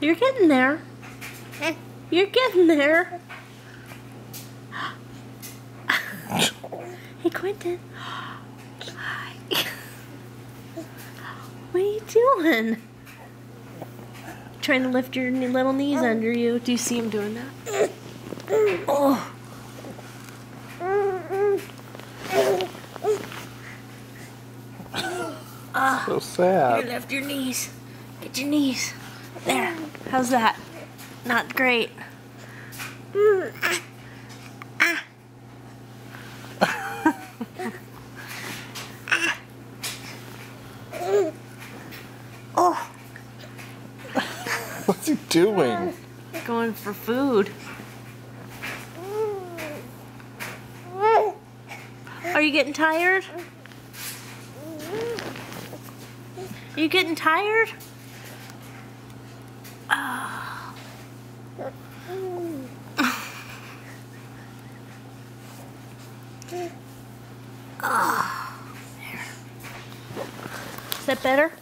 You're getting there. You're getting there. hey, Quinton. What are you doing? Trying to lift your little knees under you. Do you see him doing that? Oh. Ah, so sad. Here, lift your knees. Get your knees. There. How's that? Not great. oh, What's he doing? going for food. Are you getting tired? You getting tired? Oh. Oh. Is that better?